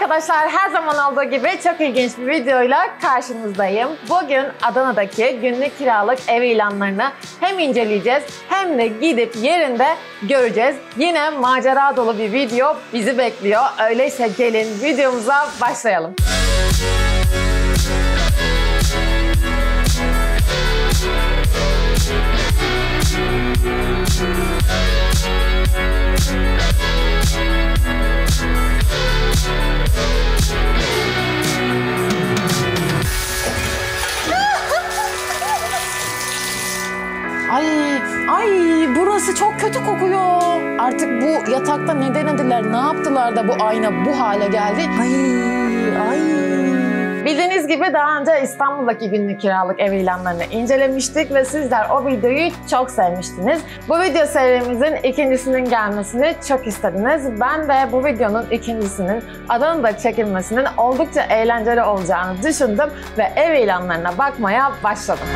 arkadaşlar her zaman olduğu gibi çok ilginç bir videoyla karşınızdayım. Bugün Adana'daki günlük kiralık ev ilanlarını hem inceleyeceğiz hem de gidip yerinde göreceğiz. Yine macera dolu bir video bizi bekliyor. Öyleyse gelin videomuza başlayalım. Ay, ay burası çok kötü kokuyor. Artık bu yatakta ne denediler, ne yaptılar da bu ayna bu hale geldi. Ay, ay. Bildiğiniz gibi daha önce İstanbul'daki günlük kiralık ev ilanlarını incelemiştik ve sizler o videoyu çok sevmiştiniz. Bu video serimizin ikincisinin gelmesini çok istediniz. Ben de bu videonun ikincisinin Adana'da çekilmesinin oldukça eğlenceli olacağını düşündüm ve ev ilanlarına bakmaya başladım.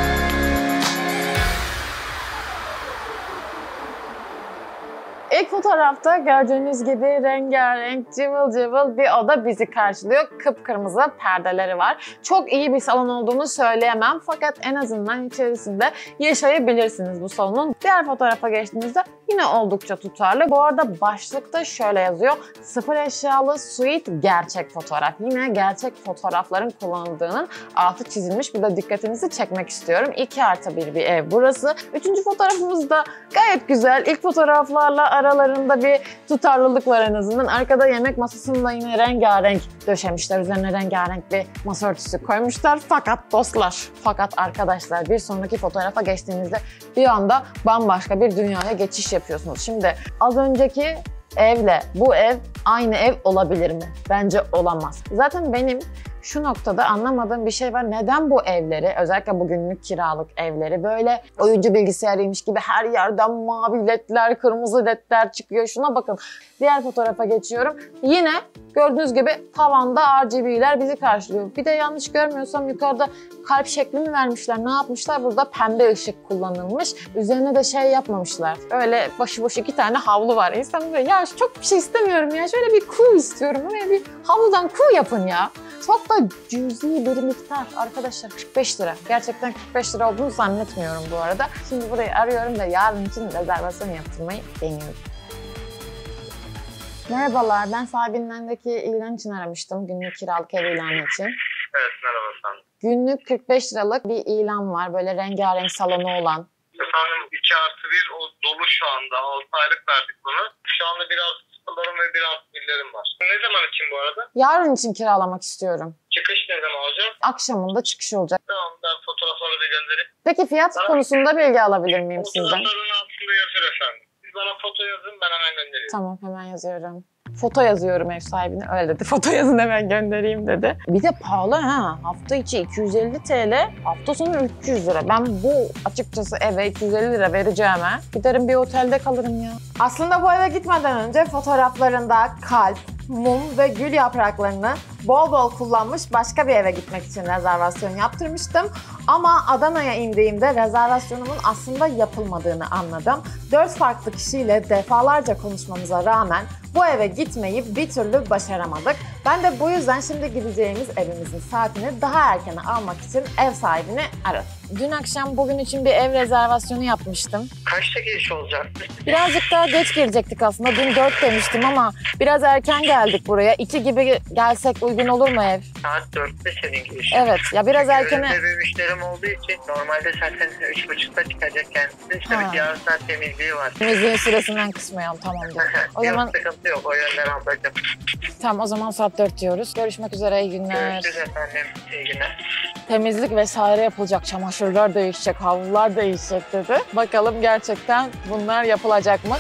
İlk fotoğrafta gördüğünüz gibi rengarenk, cıvıl cıvıl bir oda bizi karşılıyor. Kıpkırmızı perdeleri var. Çok iyi bir salon olduğunu söyleyemem fakat en azından içerisinde yaşayabilirsiniz bu salonun. Diğer fotoğrafa geçtiğimizde yine oldukça tutarlı. Bu arada başlıkta şöyle yazıyor. Sıfır eşyalı suite gerçek fotoğraf. Yine gerçek fotoğrafların kullanıldığının altı çizilmiş. Bir de dikkatinizi çekmek istiyorum. 2 artı bir bir ev burası. Üçüncü fotoğrafımız da gayet güzel. İlk fotoğraflarla aralarında bir tutarlılık var en azından. Arkada yemek masasında yine rengarenk döşemişler. Üzerine rengarenk bir masa örtüsü koymuşlar. Fakat dostlar, fakat arkadaşlar bir sonraki fotoğrafa geçtiğinizde bir anda bambaşka bir dünyaya geçiş yapıyorsunuz. Şimdi az önceki evle bu ev aynı ev olabilir mi? Bence olamaz. Zaten benim şu noktada anlamadığım bir şey var. Neden bu evleri, özellikle bu günlük kiralık evleri böyle oyuncu bilgisayarıymış gibi her yerden mavi ledler, kırmızı ledler çıkıyor. Şuna bakın. Diğer fotoğrafa geçiyorum. Yine gördüğünüz gibi tavanda RGB'ler bizi karşılıyor. Bir de yanlış görmüyorsam yukarıda kalp şekli mi vermişler? Ne yapmışlar? Burada pembe ışık kullanılmış. Üzerine de şey yapmamışlar. Öyle başıboş iki tane havlu var. İnsan böyle ya çok bir şey istemiyorum ya. Şöyle bir kuğu istiyorum. Böyle bir havludan kuğu yapın ya. Çok da cüzi bir miktar arkadaşlar 45 lira. Gerçekten 45 lira olduğunu zannetmiyorum bu arada. Şimdi burayı arıyorum da yarın için rezervasyon yaptırmayı deniyorum. Merhabalar, ben sahibindendeki ilan için aramıştım. Günlük kiralık ev ilanı için. Evet merhaba efendim. Günlük 45 liralık bir ilan var. Böyle rengarenk salonu olan. Efendim 2 artı 1 o dolu şu anda. 6 aylık verdik bunu. Şu anda biraz sıfırlarım ve biraz billerim var. Ne zaman için bu arada? Yarın için kiralamak istiyorum. Çıkış ne zaman olacak? Akşamında çıkış olacak. Tamam ben fotoğrafları bir göndereyim. Peki fiyat konusunda bilgi alabilir miyim sizden? Fotoğrafların altında yazıyor efendim. Siz bana foto yazın ben hemen gönderiyorum. Tamam hemen yazıyorum. Foto yazıyorum ev sahibine. Öyle dedi. Foto yazın hemen göndereyim dedi. Bir de pahalı ha. Hafta içi 250 TL, hafta sonu 300 lira. Ben bu açıkçası eve 250 lira vereceğime giderim bir otelde kalırım ya. Aslında bu eve gitmeden önce fotoğraflarında kalp, mum ve gül yapraklarını bol bol kullanmış başka bir eve gitmek için rezervasyon yaptırmıştım. Ama Adana'ya indiğimde rezervasyonumun aslında yapılmadığını anladım. Dört farklı kişiyle defalarca konuşmamıza rağmen bu eve gitmeyi bir türlü başaramadık. Ben de bu yüzden şimdi gideceğimiz evimizin saatini daha erkene almak için ev sahibini aradım. Dün akşam bugün için bir ev rezervasyonu yapmıştım. Kaçta giriş olacak? Birazcık daha geç girecektik aslında. Dün 4 demiştim ama biraz erken geldik buraya. 2 gibi gelsek uygun olur mu ev? Saat 4'te senin giriş. Evet ya biraz erkene... Önümde bir müşterim olduğu için normalde zaten 3.30'da çıkacak kendisi. İşte Ha. bir yarım saat temizliği var. Temizliğin süresinden kısmayalım tamamdır. O zaman yok o yönden ablacığım. tamam o zaman saat 4 diyoruz. Görüşmek üzere iyi günler. Görüşürüz efendim. İyi günler. Temizlik vesaire yapılacak, çamaşırlar değişecek, havlular değişecek dedi. Bakalım gerçekten bunlar yapılacak mı?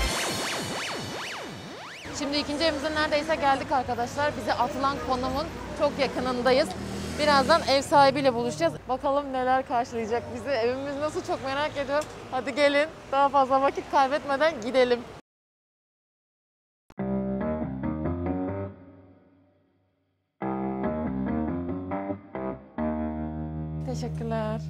Şimdi ikinci evimize neredeyse geldik arkadaşlar. Bize atılan konumun çok yakınındayız. Birazdan ev sahibiyle buluşacağız. Bakalım neler karşılayacak bizi. Evimiz nasıl çok merak ediyorum. Hadi gelin daha fazla vakit kaybetmeden gidelim. Teşekkürler.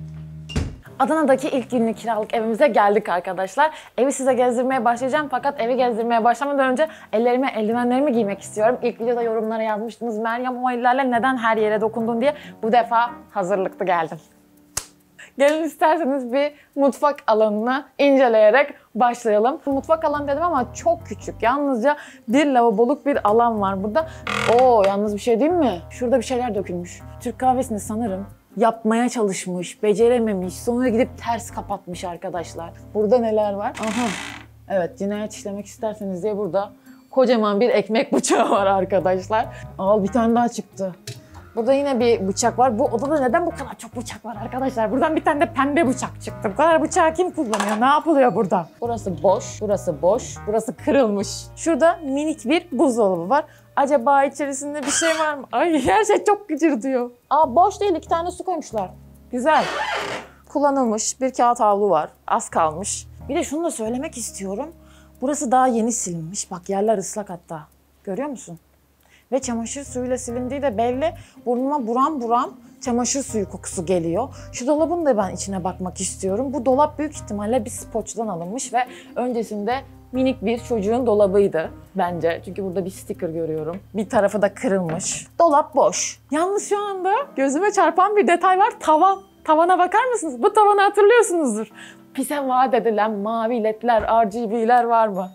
Adana'daki ilk günlük kiralık evimize geldik arkadaşlar. Evi size gezdirmeye başlayacağım fakat evi gezdirmeye başlamadan önce ellerime eldivenlerimi giymek istiyorum. İlk videoda yorumlara yazmıştınız Meryem o ellerle neden her yere dokundun diye. Bu defa hazırlıklı geldim. Gelin isterseniz bir mutfak alanını inceleyerek başlayalım. Mutfak alanı dedim ama çok küçük. Yalnızca bir lavaboluk bir alan var burada. Oo yalnız bir şey değil mi? Şurada bir şeyler dökülmüş. Türk kahvesini sanırım yapmaya çalışmış, becerememiş, sonra gidip ters kapatmış arkadaşlar. Burada neler var? Aha. Evet cinayet işlemek isterseniz diye burada kocaman bir ekmek bıçağı var arkadaşlar. Al bir tane daha çıktı. Burada yine bir bıçak var. Bu odada neden bu kadar çok bıçak var arkadaşlar? Buradan bir tane de pembe bıçak çıktı. Bu kadar bıçağı kim kullanıyor? Ne yapılıyor burada? Burası boş, burası boş, burası kırılmış. Şurada minik bir buzdolabı var. Acaba içerisinde bir şey var mı? Ay her şey çok gıcırdıyor. Aa boş değil iki tane su koymuşlar. Güzel. Kullanılmış bir kağıt havlu var. Az kalmış. Bir de şunu da söylemek istiyorum. Burası daha yeni silinmiş. Bak yerler ıslak hatta. Görüyor musun? Ve çamaşır suyuyla silindiği de belli. Burnuma buram buram çamaşır suyu kokusu geliyor. Şu dolabın da ben içine bakmak istiyorum. Bu dolap büyük ihtimalle bir spoçtan alınmış ve öncesinde minik bir çocuğun dolabıydı bence. Çünkü burada bir sticker görüyorum. Bir tarafı da kırılmış. Dolap boş. Yalnız şu anda gözüme çarpan bir detay var. Tavan. Tavana bakar mısınız? Bu tavanı hatırlıyorsunuzdur. Bize vaat edilen mavi ledler, RGB'ler var mı?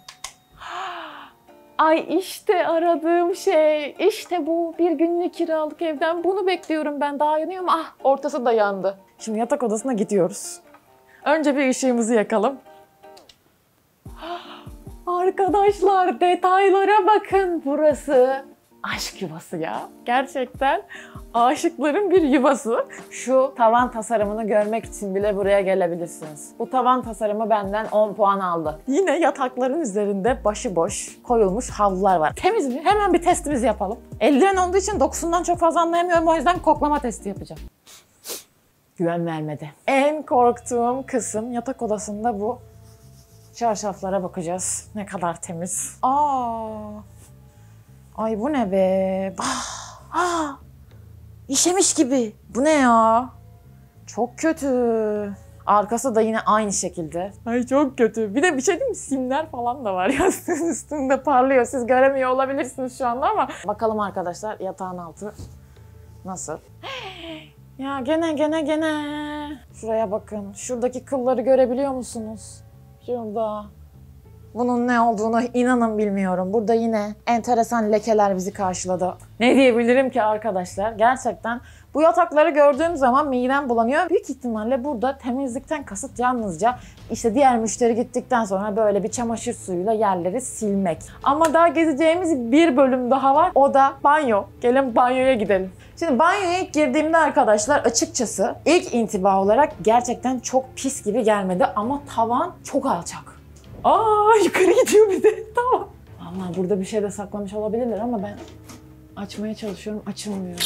Ay işte aradığım şey. İşte bu bir günlük kiralık evden bunu bekliyorum ben. Daha yanıyor mu? Ah ortası da yandı. Şimdi yatak odasına gidiyoruz. Önce bir ışığımızı yakalım. Arkadaşlar detaylara bakın. Burası aşk yuvası ya. Gerçekten aşıkların bir yuvası. Şu tavan tasarımını görmek için bile buraya gelebilirsiniz. Bu tavan tasarımı benden 10 puan aldı. Yine yatakların üzerinde başıboş koyulmuş havlular var. Temiz mi? Hemen bir testimizi yapalım. Eldiven olduğu için dokusundan çok fazla anlayamıyorum. O yüzden koklama testi yapacağım. Güven vermedi. En korktuğum kısım yatak odasında bu çarşaflara bakacağız. Ne kadar temiz. Aa, Ay bu ne be? Ah, ah, işemiş gibi. Bu ne ya? Çok kötü. Arkası da yine aynı şekilde. Ay çok kötü. Bir de bir şey diyeyim mi? Simler falan da var yastığın üstünde parlıyor. Siz göremiyor olabilirsiniz şu anda ama. Bakalım arkadaşlar yatağın altı nasıl? Ya gene gene gene. Şuraya bakın. Şuradaki kılları görebiliyor musunuz? Şurada. Bunun ne olduğunu inanın bilmiyorum. Burada yine enteresan lekeler bizi karşıladı. Ne diyebilirim ki arkadaşlar? Gerçekten bu yatakları gördüğüm zaman midem bulanıyor. Büyük ihtimalle burada temizlikten kasıt yalnızca işte diğer müşteri gittikten sonra böyle bir çamaşır suyuyla yerleri silmek. Ama daha gezeceğimiz bir bölüm daha var. O da banyo. Gelin banyoya gidelim. Şimdi banyoya ilk girdiğimde arkadaşlar açıkçası ilk intiba olarak gerçekten çok pis gibi gelmedi ama tavan çok alçak. Aa yukarı gidiyor bir de. Tamam. Vallahi burada bir şey de saklamış olabilirler ama ben açmaya çalışıyorum. Açılmıyor.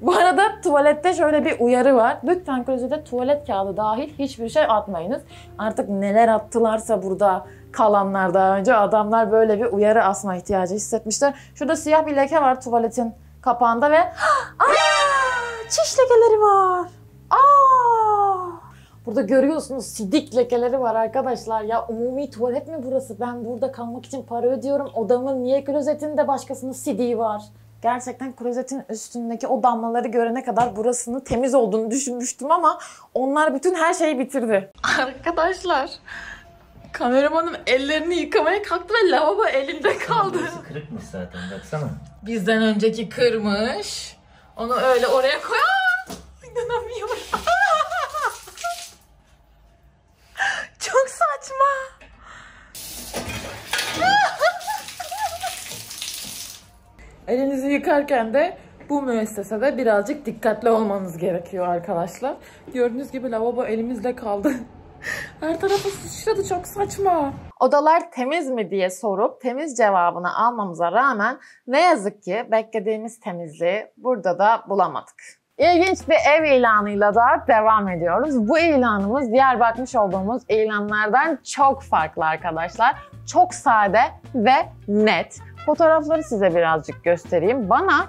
Bu arada tuvalette şöyle bir uyarı var. Lütfen klozete tuvalet kağıdı dahil hiçbir şey atmayınız. Artık neler attılarsa burada kalanlar daha önce adamlar böyle bir uyarı asma ihtiyacı hissetmişler. Şurada siyah bir leke var tuvaletin kapağında ve Aa, çiş lekeleri var. Burada görüyorsunuz sidik lekeleri var arkadaşlar. Ya umumi tuvalet mi burası? Ben burada kalmak için para ödüyorum. Odamın niye klozetinde başkasının sidiği var? Gerçekten klozetin üstündeki o damlaları görene kadar burasının temiz olduğunu düşünmüştüm ama onlar bütün her şeyi bitirdi. Arkadaşlar kameramanım ellerini yıkamaya kalktı ve lavabo elinde kaldı. Burası kırıkmış zaten baksana. Bizden önceki kırmış. Onu öyle oraya koy. Aa! İnanamıyorum. Çok saçma. Elinizi yıkarken de bu müessesede birazcık dikkatli olmanız gerekiyor arkadaşlar. Gördüğünüz gibi lavabo elimizde kaldı. Her tarafı sıçradı çok saçma. Odalar temiz mi diye sorup temiz cevabını almamıza rağmen ne yazık ki beklediğimiz temizliği burada da bulamadık. İlginç bir ev ilanıyla da devam ediyoruz. Bu ilanımız diğer bakmış olduğumuz ilanlardan çok farklı arkadaşlar. Çok sade ve net. Fotoğrafları size birazcık göstereyim. Bana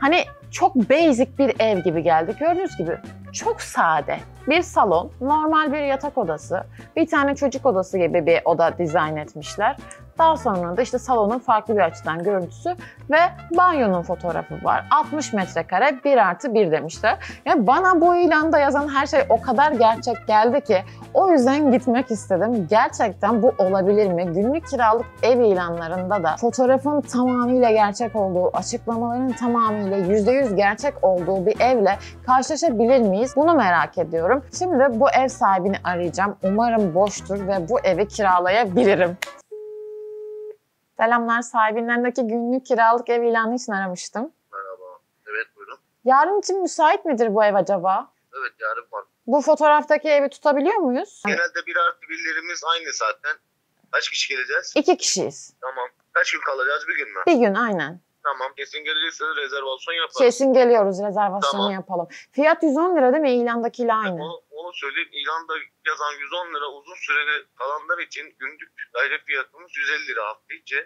hani çok basic bir ev gibi geldi. Gördüğünüz gibi çok sade. Bir salon, normal bir yatak odası, bir tane çocuk odası gibi bir oda dizayn etmişler. Daha sonra da işte salonun farklı bir açıdan görüntüsü ve banyonun fotoğrafı var. 60 metrekare 1 artı 1 demişler. Yani bana bu ilanda yazan her şey o kadar gerçek geldi ki o yüzden gitmek istedim. Gerçekten bu olabilir mi? Günlük kiralık ev ilanlarında da fotoğrafın tamamıyla gerçek olduğu, açıklamaların tamamıyla %100 gerçek olduğu bir evle karşılaşabilir miyiz? Bunu merak ediyorum. Şimdi bu ev sahibini arayacağım. Umarım boştur ve bu evi kiralayabilirim. Selamlar, sahibinlerindeki günlük kiralık ev ilanı için aramıştım. Merhaba. Evet buyurun. Yarın için müsait midir bu ev acaba? Evet yarın var. Bu fotoğraftaki evi tutabiliyor muyuz? Genelde bir artı birlerimiz aynı zaten. Kaç kişi geleceğiz? İki kişiyiz. Tamam. Kaç gün kalacağız? Bir gün mü? Bir gün aynen. Tamam. Kesin de rezervasyon yaparız. Kesin geliyoruz, rezervasyonu Tamam. yapalım. Fiyat 110 lira değil mi? İlandakiyle aynı. Onu, onu söyleyeyim. İlanda yazan 110 lira uzun süreli kalanlar için günlük daire fiyatımız 150 lira hafta içi.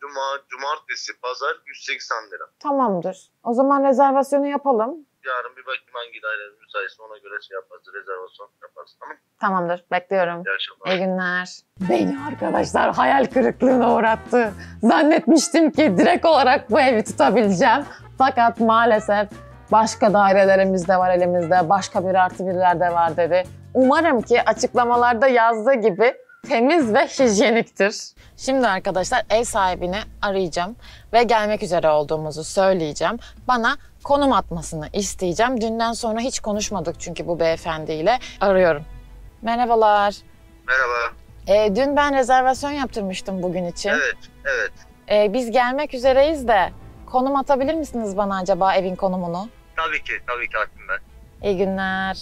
Cuma, cumartesi, pazar 180 lira. tamamdır. O zaman rezervasyonu yapalım. Yarın bir bakayım hangi daire müsaitse ona göre şey yaparız. Rezervasyon yaparız. Tamam. Tamamdır, bekliyorum. İyi akşamlar. İyi günler. Beni arkadaşlar hayal kırıklığına uğrattı. Zannetmiştim ki direkt olarak bu evi tutabileceğim. Fakat maalesef başka dairelerimiz de var elimizde, başka bir artı birler de var dedi. Umarım ki açıklamalarda yazdığı gibi temiz ve hijyeniktir. Şimdi arkadaşlar ev sahibini arayacağım ve gelmek üzere olduğumuzu söyleyeceğim. Bana konum atmasını isteyeceğim. Dünden sonra hiç konuşmadık çünkü bu beyefendiyle. Arıyorum. Merhabalar. Merhaba. Ee, dün ben rezervasyon yaptırmıştım bugün için. Evet, evet. Ee, biz gelmek üzereyiz de konum atabilir misiniz bana acaba evin konumunu? Tabii ki, tabii ki ben. İyi günler.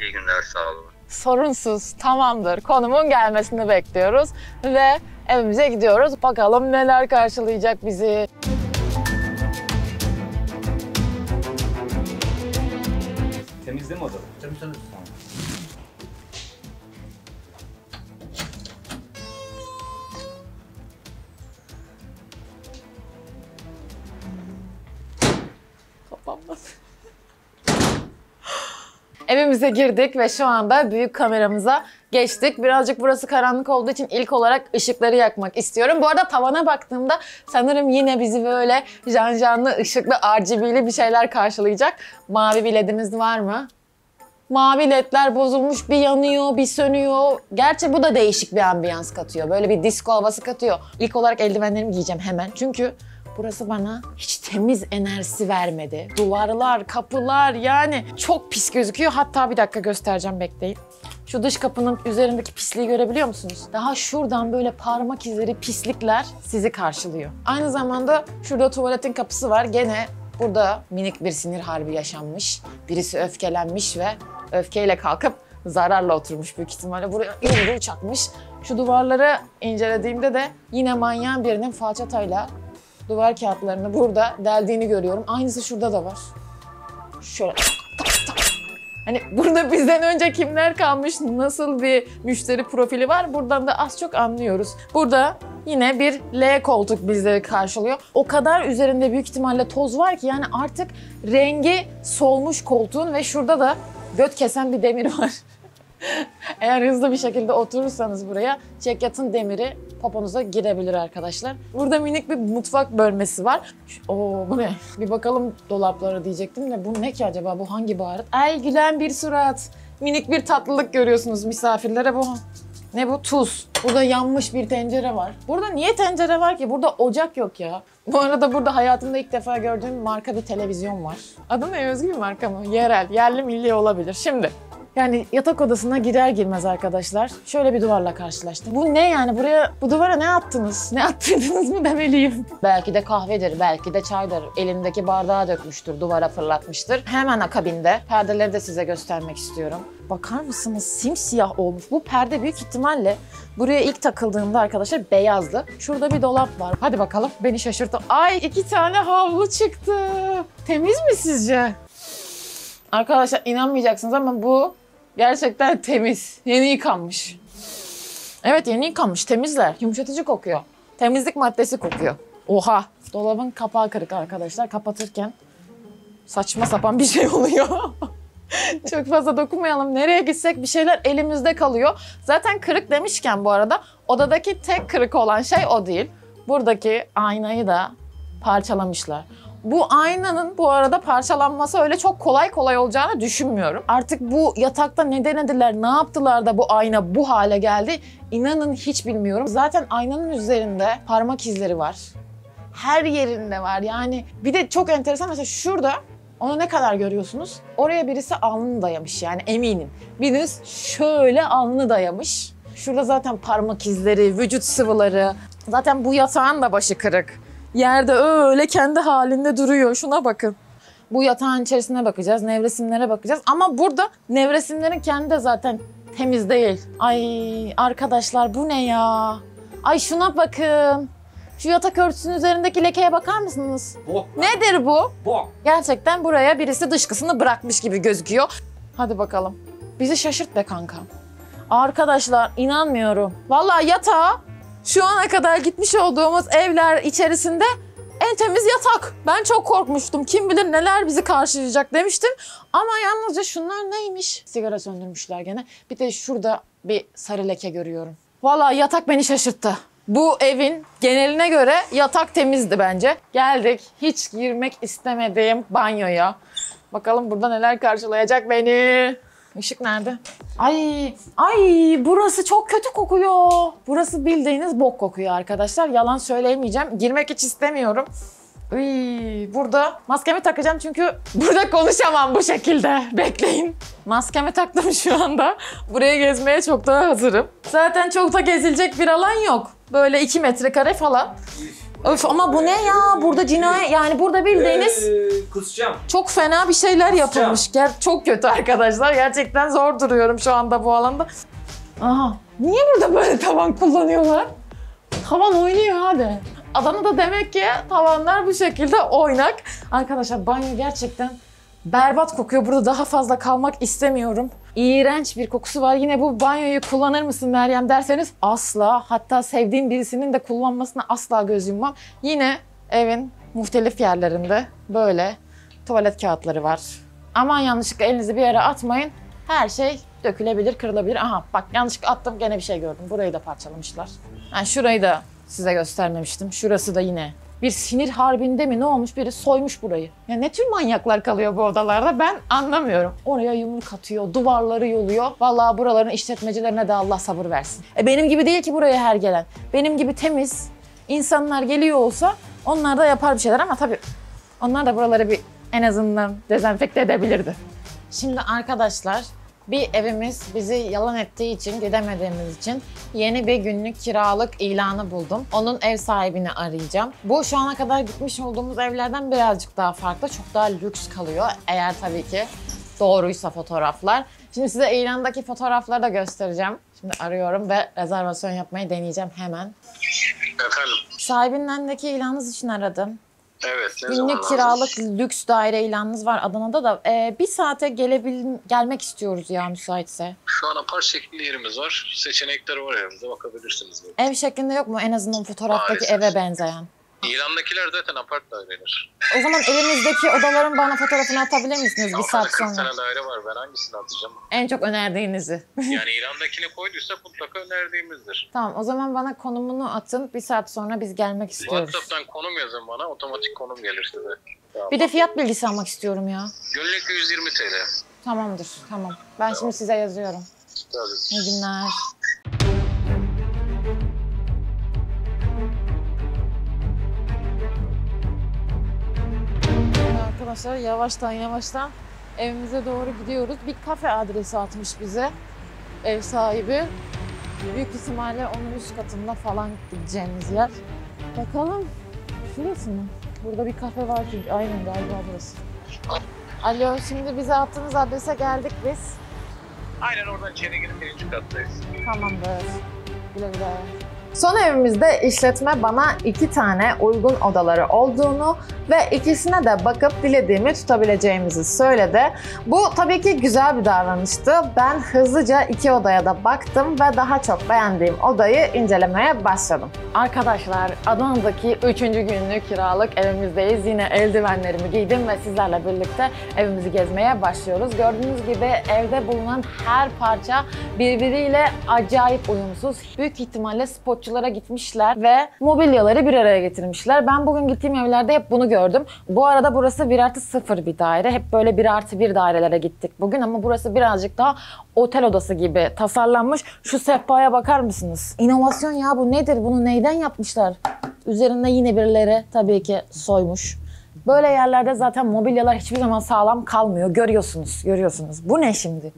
İyi günler, sağ olun. Sorunsuz, tamamdır. Konumun gelmesini bekliyoruz ve evimize gidiyoruz. Bakalım neler karşılayacak bizi. Temiz değil mi odada? Tabii tabii. Tamam. Kapanmaz. Evimize girdik ve şu anda büyük kameramıza geçtik. Birazcık burası karanlık olduğu için ilk olarak ışıkları yakmak istiyorum. Bu arada tavana baktığımda sanırım yine bizi böyle janjanlı, ışıklı, RGB'li bir şeyler karşılayacak. Mavi bir ledimiz var mı? Mavi ledler bozulmuş, bir yanıyor, bir sönüyor. Gerçi bu da değişik bir ambiyans katıyor. Böyle bir disco havası katıyor. İlk olarak eldivenlerimi giyeceğim hemen. Çünkü burası bana hiç temiz enerjisi vermedi. Duvarlar, kapılar yani çok pis gözüküyor. Hatta bir dakika göstereceğim bekleyin. Şu dış kapının üzerindeki pisliği görebiliyor musunuz? Daha şuradan böyle parmak izleri, pislikler sizi karşılıyor. Aynı zamanda şurada tuvaletin kapısı var. Gene burada minik bir sinir harbi yaşanmış. Birisi öfkelenmiş ve öfkeyle kalkıp zararla oturmuş büyük ihtimalle. Buraya yumruğu çakmış. Şu duvarları incelediğimde de yine manyağın birinin falçatayla duvar kağıtlarını burada deldiğini görüyorum. Aynısı şurada da var. Şöyle. Hani burada bizden önce kimler kalmış, nasıl bir müşteri profili var buradan da az çok anlıyoruz. Burada yine bir L koltuk bizleri karşılıyor. O kadar üzerinde büyük ihtimalle toz var ki yani artık rengi solmuş koltuğun ve şurada da göt kesen bir demir var. Eğer hızlı bir şekilde oturursanız buraya çekyatın demiri poponuza girebilir arkadaşlar. Burada minik bir mutfak bölmesi var. Oo bu ne? Bir bakalım dolaplara diyecektim de bu ne ki acaba? Bu hangi baharat? Ay gülen bir surat. Minik bir tatlılık görüyorsunuz misafirlere bu. Ne bu? Tuz. Burada yanmış bir tencere var. Burada niye tencere var ki? Burada ocak yok ya. Bu arada burada hayatımda ilk defa gördüğüm marka bir televizyon var. Adı ne? Özgü bir marka mı? Yerel, yerli milli olabilir. Şimdi yani yatak odasına girer girmez arkadaşlar şöyle bir duvarla karşılaştım. Bu ne yani buraya bu duvara ne attınız? Ne attırdınız mı demeliyim. Belki de kahvedir, belki de çaydır. Elindeki bardağı dökmüştür, duvara fırlatmıştır. Hemen akabinde perdeleri de size göstermek istiyorum. Bakar mısınız? Simsiyah olmuş. Bu perde büyük ihtimalle buraya ilk takıldığında arkadaşlar beyazdı. Şurada bir dolap var. Hadi bakalım beni şaşırttı. Ay iki tane havlu çıktı. Temiz mi sizce? Arkadaşlar inanmayacaksınız ama bu gerçekten temiz. Yeni yıkanmış. Evet yeni yıkanmış. Temizler. Yumuşatıcı kokuyor. Temizlik maddesi kokuyor. Oha. Dolabın kapağı kırık arkadaşlar. Kapatırken saçma sapan bir şey oluyor. Çok fazla dokunmayalım. Nereye gitsek bir şeyler elimizde kalıyor. Zaten kırık demişken bu arada odadaki tek kırık olan şey o değil. Buradaki aynayı da parçalamışlar. Bu aynanın bu arada parçalanması öyle çok kolay kolay olacağını düşünmüyorum. Artık bu yatakta ne denediler, ne yaptılar da bu ayna bu hale geldi inanın hiç bilmiyorum. Zaten aynanın üzerinde parmak izleri var. Her yerinde var yani. Bir de çok enteresan mesela şurada onu ne kadar görüyorsunuz? Oraya birisi alnını dayamış yani eminim. Biriniz şöyle alnını dayamış. Şurada zaten parmak izleri, vücut sıvıları. Zaten bu yatağın da başı kırık. Yerde öyle kendi halinde duruyor. Şuna bakın. Bu yatağın içerisine bakacağız, nevresimlere bakacağız. Ama burada nevresimlerin kendi de zaten temiz değil. Ay arkadaşlar bu ne ya? Ay şuna bakın. Şu yatak örtüsünün üzerindeki lekeye bakar mısınız? Bok. Nedir bu? Bok. Gerçekten buraya birisi dışkısını bırakmış gibi gözüküyor. Hadi bakalım. Bizi şaşırt be kanka. Arkadaşlar inanmıyorum. Vallahi yatağa şu ana kadar gitmiş olduğumuz evler içerisinde en temiz yatak. Ben çok korkmuştum. Kim bilir neler bizi karşılayacak demiştim. Ama yalnızca şunlar neymiş? Sigara söndürmüşler gene. Bir de şurada bir sarı leke görüyorum. Vallahi yatak beni şaşırttı. Bu evin geneline göre yatak temizdi bence. Geldik hiç girmek istemediğim banyoya. Bakalım burada neler karşılayacak beni. Işık nerede? Ay, ay burası çok kötü kokuyor. Burası bildiğiniz bok kokuyor arkadaşlar. Yalan söyleyemeyeceğim. Girmek hiç istemiyorum. Iy, burada maskemi takacağım çünkü burada konuşamam bu şekilde. Bekleyin. Maskemi taktım şu anda. Buraya gezmeye çok daha hazırım. Zaten çok da gezilecek bir alan yok. Böyle 2 metrekare falan. Öf ama bu ne ya? Burada cinayet yani burada bildiğiniz Ee, kusacağım. çok fena bir şeyler yapılmış. Ger çok kötü arkadaşlar. Gerçekten zor duruyorum şu anda bu alanda. Aha. Niye burada böyle tavan kullanıyorlar? Tavan oynuyor abi. Adana'da demek ki tavanlar bu şekilde oynak. Arkadaşlar banyo gerçekten berbat kokuyor. Burada daha fazla kalmak istemiyorum. İğrenç bir kokusu var. Yine bu banyoyu kullanır mısın Meryem derseniz asla. Hatta sevdiğim birisinin de kullanmasına asla göz yummam. Yine evin muhtelif yerlerinde böyle tuvalet kağıtları var. Aman yanlışlıkla elinizi bir yere atmayın. Her şey dökülebilir, kırılabilir. Aha bak yanlışlıkla attım gene bir şey gördüm. Burayı da parçalamışlar. Ha, şurayı da size göstermemiştim. Şurası da yine bir sinir harbinde mi ne olmuş biri soymuş burayı. Ya ne tür manyaklar kalıyor bu odalarda ben anlamıyorum. Oraya yumruk atıyor, duvarları yoluyor. Vallahi buraların işletmecilerine de Allah sabır versin. E benim gibi değil ki buraya her gelen. Benim gibi temiz insanlar geliyor olsa onlar da yapar bir şeyler ama tabii onlar da buraları bir en azından dezenfekte edebilirdi. Şimdi arkadaşlar bir evimiz bizi yalan ettiği için gidemediğimiz için yeni bir günlük kiralık ilanı buldum. Onun ev sahibini arayacağım. Bu şu ana kadar gitmiş olduğumuz evlerden birazcık daha farklı. Çok daha lüks kalıyor eğer tabii ki doğruysa fotoğraflar. Şimdi size ilandaki fotoğrafları da göstereceğim. Şimdi arıyorum ve rezervasyon yapmayı deneyeceğim hemen. Efendim. Sahibindendeki ilanınız için aradım. Evet. Günlük kiralık lüks daire ilanınız var Adana'da da. Ee, bir saate gelebil gelmek istiyoruz ya müsaitse. Şu an apart şeklinde yerimiz var. Seçenekleri var elimizde bakabilirsiniz. Ev şeklinde yok mu en azından fotoğraftaki Maalesef. eve benzeyen? İlandakiler zaten apart daireler. O zaman evinizdeki odaların bana fotoğrafını atabilir misiniz bir saat Hanımefendi, 40 sonra? tane daire var. Ben hangisini atacağım? En çok önerdiğinizi. Yani ilandakini koyduysak mutlaka önerdiğimizdir. tamam o zaman bana konumunu atın. Bir saat sonra biz gelmek istiyoruz. WhatsApp'tan konum yazın bana. Otomatik konum gelir size. Tamam. Bir de fiyat bilgisi almak istiyorum ya. Günlük 120 TL. Tamamdır tamam. Ben şimdi size yazıyorum. Tabii. İyi günler. Arkadaşlar yavaştan yavaştan evimize doğru gidiyoruz. Bir kafe adresi atmış bize ev sahibi. Büyük ihtimalle onun üst katında falan gideceğimiz yer. Bakalım şurası mı? Burada bir kafe var çünkü aynen galiba burası. Alo şimdi bize attığınız adrese geldik biz. Aynen oradan içeri girin birinci kattayız. Tamamdır. Güle güle. Son evimizde işletme bana iki tane uygun odaları olduğunu ve ikisine de bakıp dilediğimi tutabileceğimizi söyledi. Bu tabii ki güzel bir davranıştı. Ben hızlıca iki odaya da baktım ve daha çok beğendiğim odayı incelemeye başladım. Arkadaşlar Adana'daki üçüncü günlük kiralık evimizdeyiz. Yine eldivenlerimi giydim ve sizlerle birlikte evimizi gezmeye başlıyoruz. Gördüğünüz gibi evde bulunan her parça birbiriyle acayip uyumsuz. Büyük ihtimalle spotçulara gitmişler ve mobilyaları bir araya getirmişler. Ben bugün gittiğim evlerde hep bunu gördüm. Bu arada burası 1 artı 0 bir daire. Hep böyle 1 artı 1 dairelere gittik bugün ama burası birazcık daha otel odası gibi tasarlanmış. Şu sehpaya bakar mısınız? İnovasyon ya bu nedir? Bunu neyden yapmışlar? Üzerinde yine birileri tabii ki soymuş. Böyle yerlerde zaten mobilyalar hiçbir zaman sağlam kalmıyor. Görüyorsunuz, görüyorsunuz. Bu ne şimdi?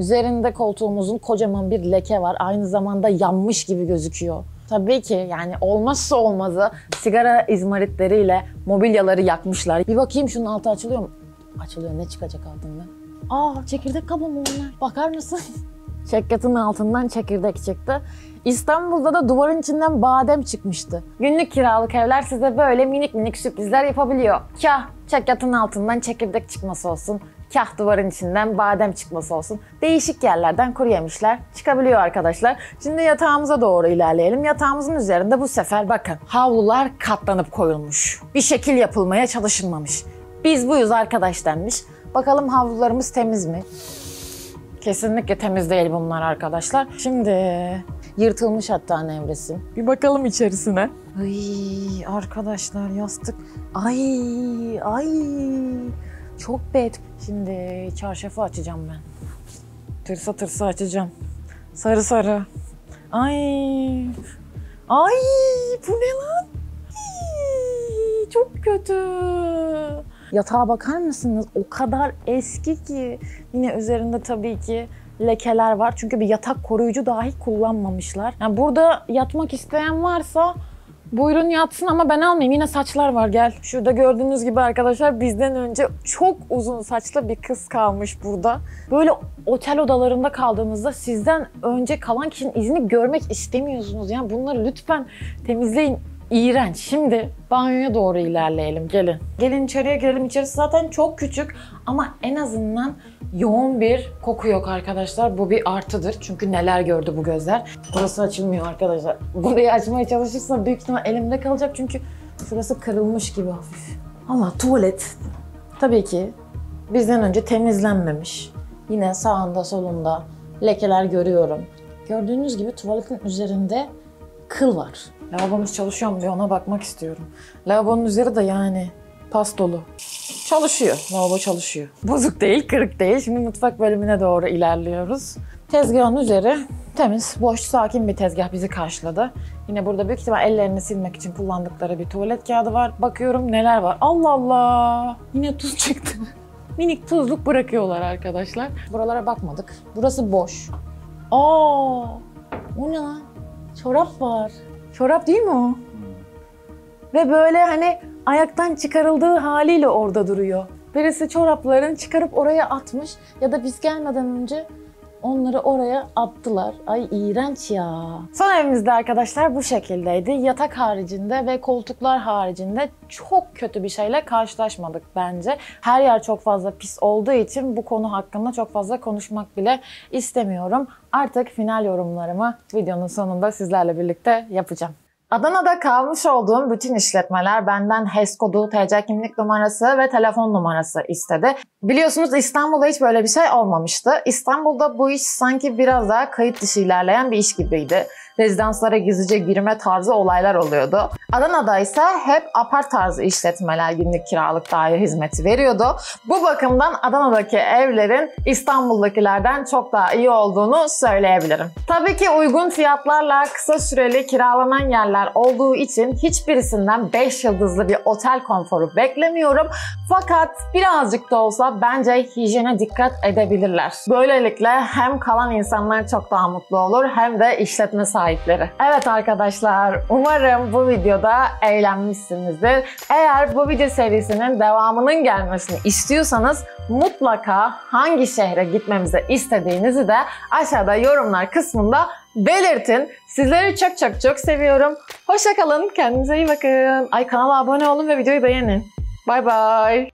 Üzerinde koltuğumuzun kocaman bir leke var. Aynı zamanda yanmış gibi gözüküyor. Tabii ki yani olmazsa olmazı sigara izmaritleriyle mobilyaları yakmışlar. Bir bakayım şunun altı açılıyor mu? Açılıyor. Ne çıkacak altından? Aa çekirdek kabuğu mu onlar? Bakar mısın? Çekyatın altından çekirdek çıktı. İstanbul'da da duvarın içinden badem çıkmıştı. Günlük kiralık evler size böyle minik minik sürprizler yapabiliyor. Kah çekyatın altından çekirdek çıkması olsun, kah duvarın içinden badem çıkması olsun. Değişik yerlerden kuru yemişler çıkabiliyor arkadaşlar. Şimdi yatağımıza doğru ilerleyelim. Yatağımızın üzerinde bu sefer bakın havlular katlanıp koyulmuş. Bir şekil yapılmaya çalışılmamış. Biz buyuz arkadaş denmiş. Bakalım havlularımız temiz mi? Kesinlikle temiz değil bunlar arkadaşlar. Şimdi yırtılmış hatta nevresim. Bir bakalım içerisine. Ay arkadaşlar yastık. Ay ay çok bet. Şimdi çarşafı açacağım ben. Tırsa tırsa açacağım. Sarı sarı. Ay. Ay bu ne lan? Çok kötü. Yatağa bakar mısınız? O kadar eski ki. Yine üzerinde tabii ki lekeler var. Çünkü bir yatak koruyucu dahi kullanmamışlar. Yani burada yatmak isteyen varsa buyurun yatsın ama ben almayayım. Yine saçlar var gel. Şurada gördüğünüz gibi arkadaşlar bizden önce çok uzun saçlı bir kız kalmış burada. Böyle otel odalarında kaldığınızda sizden önce kalan kişinin izini görmek istemiyorsunuz. Yani bunları lütfen temizleyin. İğrenç. Şimdi banyoya doğru ilerleyelim. Gelin. Gelin içeriye girelim. İçerisi zaten çok küçük ama en azından yoğun bir koku yok arkadaşlar. Bu bir artıdır. Çünkü neler gördü bu gözler. Burası açılmıyor arkadaşlar. Burayı açmaya çalışırsam büyük ihtimal elimde kalacak çünkü şurası kırılmış gibi hafif. Ama tuvalet tabii ki bizden önce temizlenmemiş. Yine sağında solunda lekeler görüyorum. Gördüğünüz gibi tuvaletin üzerinde kıl var. Lavabomuz çalışıyor mu bir ona bakmak istiyorum. Lavabonun üzeri de yani pas dolu. Çalışıyor. Lavabo çalışıyor. Bozuk değil, kırık değil. Şimdi mutfak bölümüne doğru ilerliyoruz. Tezgahın üzeri temiz, boş, sakin bir tezgah bizi karşıladı. Yine burada büyük ihtimal ellerini silmek için kullandıkları bir tuvalet kağıdı var. Bakıyorum neler var. Allah Allah! Yine tuz çıktı. Minik tuzluk bırakıyorlar arkadaşlar. Buralara bakmadık. Burası boş. Aa! O ne lan? Çorap var. Çorap değil mi o? Ve böyle hani ayaktan çıkarıldığı haliyle orada duruyor. Birisi çoraplarını çıkarıp oraya atmış ya da biz gelmeden önce onları oraya attılar. Ay iğrenç ya. Son evimizde arkadaşlar bu şekildeydi. Yatak haricinde ve koltuklar haricinde çok kötü bir şeyle karşılaşmadık bence. Her yer çok fazla pis olduğu için bu konu hakkında çok fazla konuşmak bile istemiyorum. Artık final yorumlarımı videonun sonunda sizlerle birlikte yapacağım. Adana'da kalmış olduğum bütün işletmeler benden HES kodu, TC kimlik numarası ve telefon numarası istedi. Biliyorsunuz İstanbul'da hiç böyle bir şey olmamıştı. İstanbul'da bu iş sanki biraz daha kayıt dışı ilerleyen bir iş gibiydi. Rezidanslara gizlice girme tarzı olaylar oluyordu. Adana'da ise hep apart tarzı işletmeler günlük kiralık daire hizmeti veriyordu. Bu bakımdan Adana'daki evlerin İstanbul'dakilerden çok daha iyi olduğunu söyleyebilirim. Tabii ki uygun fiyatlarla kısa süreli kiralanan yerler olduğu için hiçbirisinden 5 yıldızlı bir otel konforu beklemiyorum. Fakat birazcık da olsa bence hijyene dikkat edebilirler. Böylelikle hem kalan insanlar çok daha mutlu olur hem de işletme sahipleri. Evet arkadaşlar umarım bu videoda eğlenmişsinizdir. Eğer bu video serisinin devamının gelmesini istiyorsanız mutlaka hangi şehre gitmemizi istediğinizi de aşağıda yorumlar kısmında belirtin. Sizleri çok çok çok seviyorum. Hoşça kalın. Kendinize iyi bakın. Ay kanala abone olun ve videoyu beğenin. Bay bay.